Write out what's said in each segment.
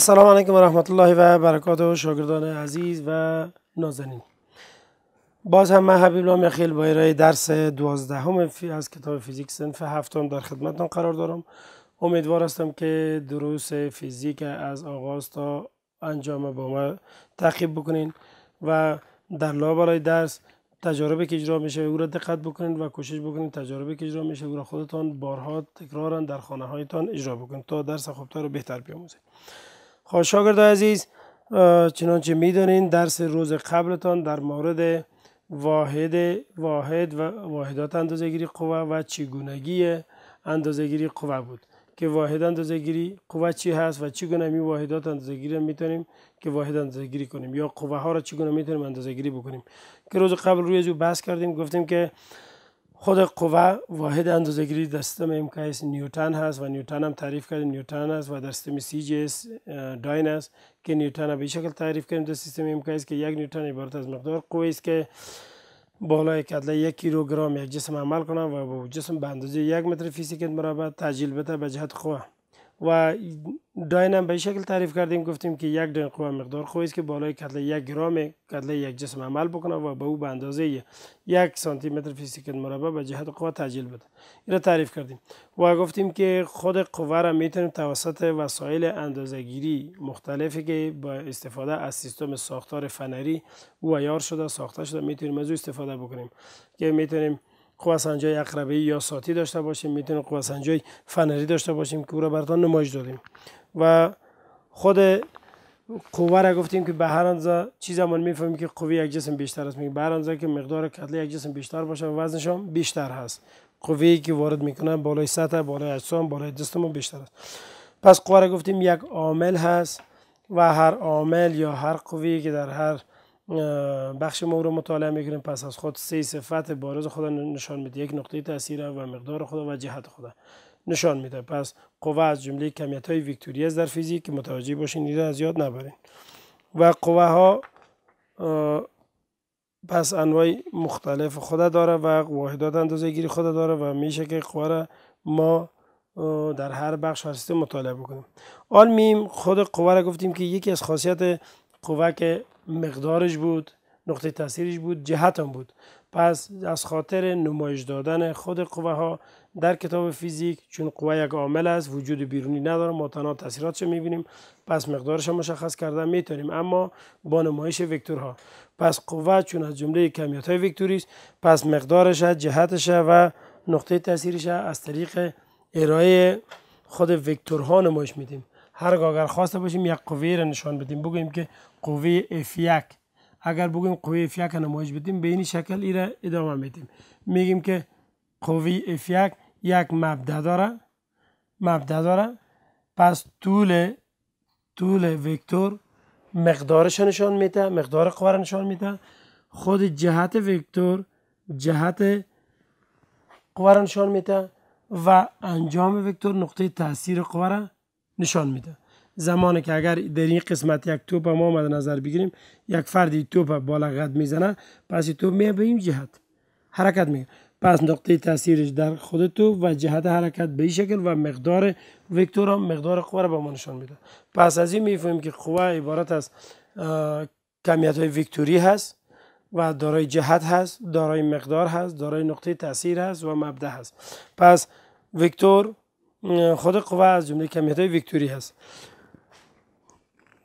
السلام علیکم و رحمت الله و برکاته شاگردان عزیز و نازنین. باز هم من حبیب الله میخیل با درس دوازدهم از کتاب فیزیک صنف هفتم در خدمتتان قرار دارم. امیدوار هستم که دروس فیزیک از آغاز تا انجام با ما تعقیب بکنین و در لابلای درس تجاربی که اجرا میشه او را دقت بکنید و کوشش بکنید تجاربی که اجرا میشه او را خودتان بارها تکرارا در خانه هایتان اجرا بکنید تا درس خوبتر رو بهتر بیاموزید. خب شاگرد عزیز چنانچه می‌دانین درس روز قبلتان در مورد واحد واحد و واحدات اندازهگیری قوه و چگونگی اندازهگیری قوه بود. که واحد اندازهگیری قوه چی هست و چگونه می واحدات اندازهگیری می‌تونیم که واحد اندازهگیری کنیم یا قوه ها را چگونه می‌تونیم اندازهگیری بکنیم. که روز قبل روی او بحث کردیم گفتیم که خود قوه واحد اندازه‌گیری در سیستم ام کی اس نیوتن هست و نیوتن هم تعریف کردیم. نیوتن است و در سیستم CGS داین است که نیوتن به شکل تعریف کردیم. در سیستم امکایس که یک نیوتن عبارت از مقدار قوه است که بالای کتله یک کیلوگرم یک جسم عمل کنه و با جسم به اندازه یک متر فیزیک مربع تجلیل بده به جهت قوه. و داینم به شکل تعریف کردیم گفتیم که یک داین قوه مقدار قوه است که بالای کتله یک گرام کتله یک جسم عمل بکنه و به او به اندازه یک سانتی متر فیزیک مربع به جهت قوه تجلیل بده. این تعریف کردیم و گفتیم که خود قوه را می‌تونیم توسط وسایل اندازهگیری مختلفی که با استفاده از سیستم ساختار فنری و یار شده ساخته شده می‌تونیم از او استفاده بکنیم که می‌تونیم قواسنجای اقربه یا ساتی داشته باشیم می‌تونیم قواسنجای فنری داشته باشیم که او را براتون نمایش دادیم. و خود قوه را گفتیم که به هر اندازه چی زمان می‌فهمیم که قوه یک جسم بیشتر است. میگه به هر اندازه که مقدار کتله یک جسم بیشتر باشه و وزنش هم بیشتر هست. قوه که وارد می‌کنه بالای سطح بالای اجسام بالای جسم بیشتر است. پس قوه را گفتیم یک عامل هست و هر عامل یا هر قوی که در هر بخش ما رو مطالعه می‌کنیم. پس از خود سه صفت بارز خدا نشان میده. یک نقطه تاثیر و مقدار خدا و جهت خدا نشان میده. پس قوه از جمله کمیت های ویکتوری در فیزیک که متوجه باشین این از یاد نبرین. و قوه ها پس انواع مختلف خدا داره و واحدات اندازه گیری خدا داره و میشه که قوه را ما در هر بخش هر مطالعه بکنیم. آل میم خود قوه را گفتیم که یکی از خاصیت قوه که مقدارش بود نقطه تاثیرش بود جهت هم بود. پس از خاطر نمایش دادن خود قوه ها در کتاب فیزیک چون قوه یک عامل است وجود بیرونی نداره ما تنها تاثیراتش می‌بینیم؟ پس مقدارش هم مشخص کردن می‌تونیم. اما با نمایش وکتورها پس قوه چون از جمله کمیت های وکتوری است پس مقدارش جهتش و نقطه تاثیرش از طریق ارائه خود وکتورها نمایش میدیم. هرگاه اگر خواسته باشیم یک قوه را نشان بدیم. بگوییم که قوه F1 اگر بگوییم قوه F1 نمایش بدیم به این شکل ای را ادامه میدیم. میگیم که قوه F1 یک مبدا داره. مبدا داره. پس طول طول وکتور مقدارش نشان میده مقدار قوه نشان میده. خود جهت وکتور جهت قوه نشان میده و انجام وکتور نقطه تاثیر قوه نشان میده. زمانی که اگر در این قسمت یک توپ ما مد نظر بگیریم یک فردی توپ بالا قد می‌زنه پس توپ میه به این جهت. حرکت می‌کنه. پس نقطه تاثیرش در خود تو و جهت حرکت به این شکل و مقدار وکتور هم مقدار قوه را به ما نشان میده. پس از این می‌فهمیم که قوه عبارت از کمیت های وکتوری هست و دارای جهت هست دارای مقدار هست دارای نقطه تاثیر هست و مبدا هست. پس وکتور خود قوه از جمله کمیت های وکتوری هست.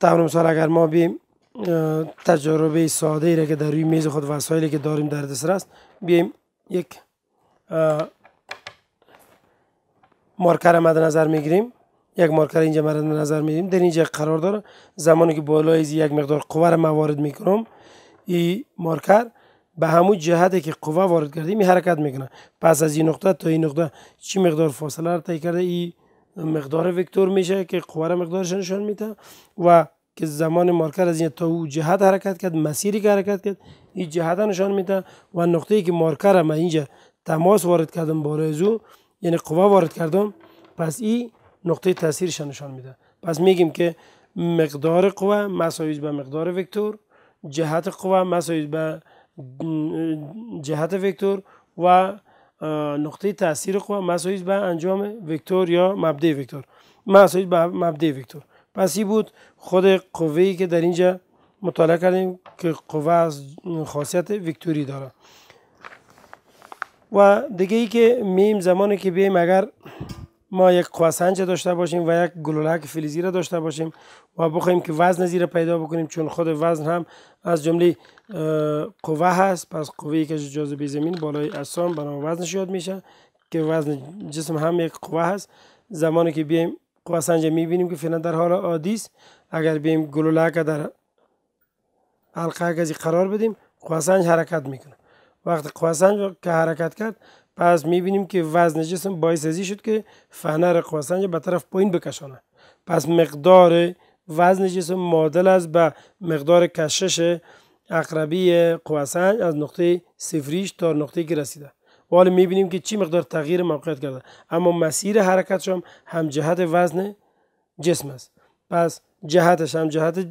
طبعا مثال اگر ما بیم تجربه ساده ای را که در روی میز خود وسایلی که داریم در دست است بیایم یک مارکر مد نظر می‌گیریم. یک مارکر اینجا مد نظر می‌گیریم. در اینجا قرار داره زمانی که بالای یک مقدار قوه را موارد می‌کنم این مارکر به همون جهتی که قوه وارد کردیم حرکت می‌کنه. پس از این نقطه تا این نقطه چی مقدار فاصله را طی کرده؟ این مقدار وکتور میشه که قوه را مقدارش نشان میده و که زمان مارکر از این تا او جهت حرکت کرد مسیری که حرکت کرد این جهت نشان میده و نقطه ای که مارکر ما اینجا تماس وارد کردم با او یعنی قوه وارد کردم پس این نقطه تاثیرش نشان میده. پس میگیم که مقدار قوه مساوی به مقدار وکتور جهت قوه مساوی به جهت وکتور و نقطه تاثیر قوه مساوی به انجام وکتور یا مبدع وکتور. مساوی به مبدع وکتور. پس این بود خود قوه که در اینجا مطالعه کردیم که قوه از خاصیت ویکتوری داره. و دیگه ای که میم زمانی که بیایم اگر ما یک قواسنج داشته باشیم و یک گلولک فلزی را داشته باشیم و بخوایم که وزن زیر پیدا بکنیم چون خود وزن هم از جمله قوه هست. پس قوه که جاذبه زمین بالای اجسام بنا وزنش یاد میشه که وزن جسم هم یک قوه هست. زمانی که بیایم قواسنج می‌بینیم که فعلا در حال عادی است. اگر بیایم گلولک در حلقه قرار بدیم قواسنج حرکت می‌کنه. وقتی قواسنج که حرکت کرد پس می‌بینیم که وزن جسم باعث ازی شد که فنر قواسنج به طرف پایین بکشانه. پس مقدار وزن جسم معادل است به مقدار کشش اقربی قواسنج از نقطه صفریش تا نقطه که رسیده. و حالا می‌بینیم که چی مقدار تغییر موقعیت کرده. اما مسیر حرکتش هم هم جهت وزن جسم است. پس جهتش هم جهت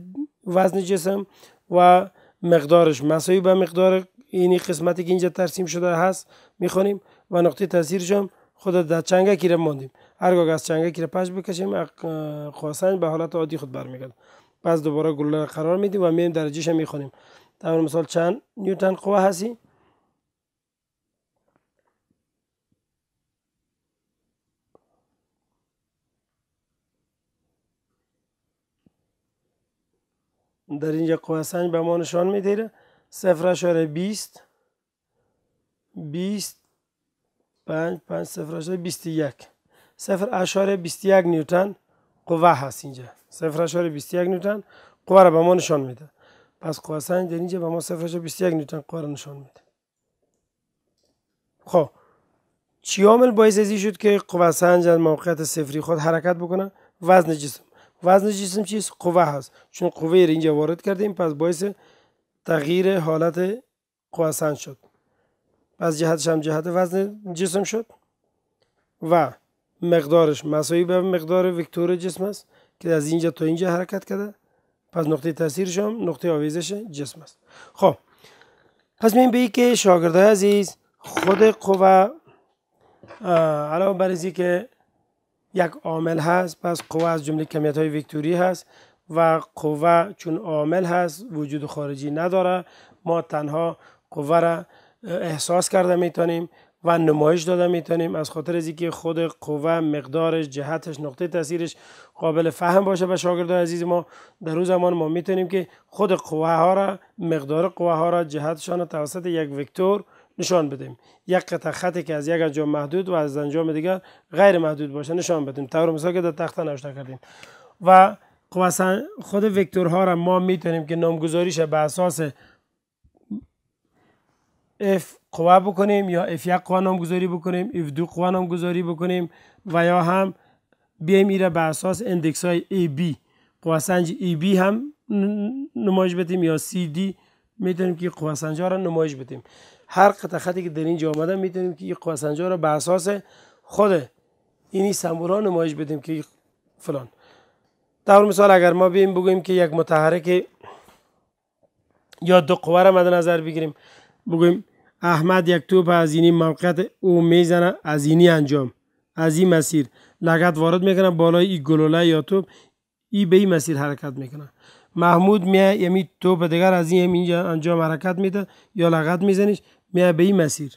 وزن جسم و مقدارش مساوی به مقدار اینی قسمتی که اینجا ترسیم شده هست می‌خونیم و نقطه تاثیرش هم خود در چنگکی را ماندیم. هرگاه از چنگکی را پش بکشیم خواستن به حالت عادی خود برمیگرد. پس دوباره گلوله را قرار میدیم و میایم درجهش می‌خونیم. در مثال چند؟ نیوتن قوه هستی؟ در اینجا قوه سنج به ما نشان میده بیست. بیست. پنج پنج صفر اشاره بیست یک. صفر اشاره بیست یک نیوتن قوه هست اینجا. صفر اشاره بیست یک نیوتن قوه را به ما نشان میده. پس قوه سنج در اینجا به ما صفر اشاره بیست یک نیوتن قوه را نشان میده. خب چی عامل باعث ازی شد که قوه سنج از موقعیت صفری خود حرکت بکنه؟ وزن جسم. وزن جسم چیست؟ قوه هست. چون قوه را اینجا وارد کردیم پس باعث تغییر حالت قوه سنج شد. پس جهتش هم جهت وزن جسم شد و مقدارش مساوی به مقدار وکتور جسم است که از اینجا تا اینجا حرکت کرده. پس نقطه تاثیرش هم نقطه آویزش جسم است. خب پس مییم به که شاگرده عزیز خود قوه علاوه بر که یک عامل هست پس قوه از جمله کمیت های وکتوری هست و قوه چون عامل هست وجود خارجی نداره. ما تنها قوه را احساس کرده می‌تونیم و نمایش داده می‌تونیم. از خاطر از اینکه خود قوه مقدارش جهتش نقطه تاثیرش قابل فهم باشه به شاگرد عزیز ما در روز زمان ما می‌تونیم که خود قوه ها را مقدار قوه ها را جهتشان توسط یک وکتور نشان بدیم. یک قطع خطی که از یک انجام محدود و از انجام دیگر غیر محدود باشه نشان بدیم. طور مثال که در تخته نوشته کردیم. و خود وکتورها را ما می‌تونیم که نامگذاریش به اساس F قوه بکنیم یا F یک قوه نامگذاری بکنیم F دو قوه نامگذاری بکنیم و یا هم بیایم ایره به اساس اندکس های AB قوه سنج AB هم نمایش بدیم یا CD می‌تونیم که سنج ها را نمایش بدیم. هر قطع خطی که در اینجا آمده می‌تونیم که سنج ها را به اساس خود اینی سمبول ها نمایش بدیم که فلان. در مثال اگر ما بیم بگوییم که یک متحرک یا دو قوه را مد نظر بگیریم بگوییم احمد یک توپ از اینی موقعیت او می‌زنه از اینی انجام. از این مسیر لگت وارد می‌کنه بالای این گلوله یا توپ ای به این مسیر حرکت می‌کنه. محمود میه یمی توپ دیگر از این اینجا انجام حرکت میده یا لگت میزنیش میه به این مسیر.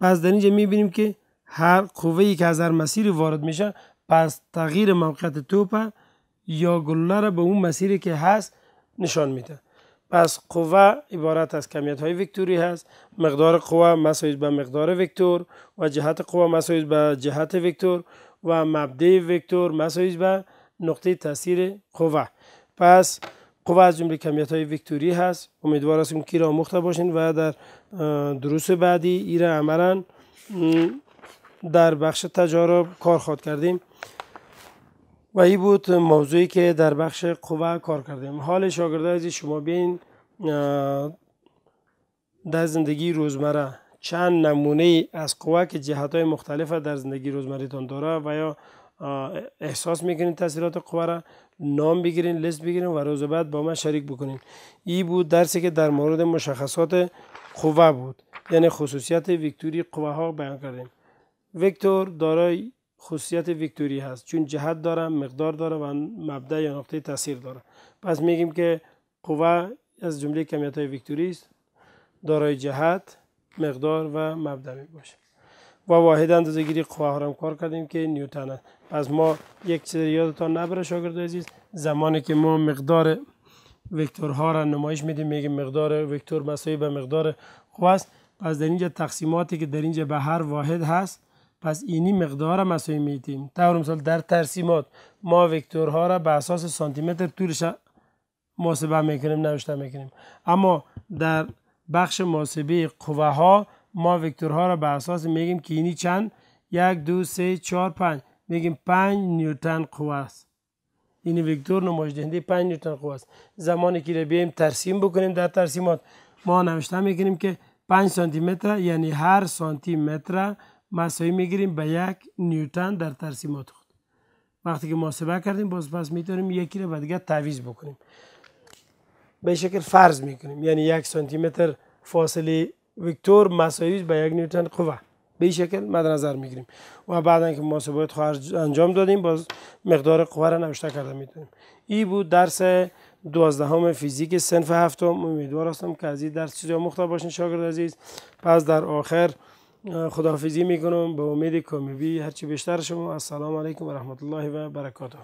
پس در اینجا می‌بینیم که هر قوه ای که از هر مسیری وارد میشه پس تغییر موقعیت توپ یا گلوله را به اون مسیری که هست نشان میده. پس قوه عبارت از کمیت های وکتوری هست. مقدار قوه مساوی به مقدار وکتور و جهت قوه مساوی به جهت وکتور و مبدع وکتور مساوی به نقطه تاثیر قوه. پس قوه از جمله کمیت های وکتوری هست. امیدوار هستیم که را آموخته باشین و در دروس بعدی ایره عملا در بخش تجارب کار خواد کردیم. و این بود موضوعی که در بخش قوه کار کردیم. حال شاگرده از شما بین در زندگی روزمره چند نمونه از قوه که جهت های مختلف در زندگی روزمریتان داره و یا احساس می‌کنین تاثیرات قوه را نام بگیرین لیست بگیرین و روز بعد با من شریک بکنین. این بود درسی که در مورد مشخصات قوه بود یعنی خصوصیت ویکتوری قوه ها بیان کردیم. وکتور دارای خصوصیت ویکتوری هست. چون جهت داره مقدار داره و مبدا یا نقطه تاثیر داره. پس میگیم که قوه از جمله کمیت های ویکتوری است. دارای جهت مقدار و مبدا می باشه و واحد اندازه گیری قوه ها هم کار کردیم که نیوتن است. پس ما یک چیز یادتان نبره شاگرد عزیز زمانی که ما مقدار وکتورها را نمایش میدیم میگیم مقدار وکتور مساوی به مقدار قوه است. پس در اینجا تقسیماتی که در اینجا به هر واحد هست پس اینی مقدار مساوی میتیم طور مثال در ترسیمات ما وکتورها را به اساس سانتی متر طولش محاسبه می‌کنیم نوشته می‌کنیم. اما در بخش محاسبه قوه ها ما وکتورها را به اساس میگیم که اینی چند؟ یک دو سه چهار پنج. میگیم پنج نیوتن قوه است. این وکتور نمایش دهنده 5 نیوتن قوه است. زمانی که را بیایم ترسیم بکنیم در ترسیمات ما نوشته می‌کنیم که 5 سانتی متر یعنی هر سانتی متر مساوی می‌گیریم به یک نیوتن در ترسیمات خود. وقتی که محاسبه کردیم باز پس می‌تونیم یکی رو به دیگه تعویض بکنیم. به شکل فرض می‌کنیم. یعنی یک سانتی متر فاصله وکتور مساوی به یک نیوتن قوه. به شکل مد نظر می‌گیریم. و بعد که محاسبات خواهر انجام دادیم باز مقدار قوه را نوشته کرده می‌تونیم. این بود درس دوازدهم فیزیک صنف هفتم. امیدوار هستم که از این درس چیزی مختار باشین شاگرد عزیز. پس در آخر خداحافظی می‌کنم. به امید کامیابی هرچی بیشتر شما. السلام علیکم و رحمت الله و برکاته.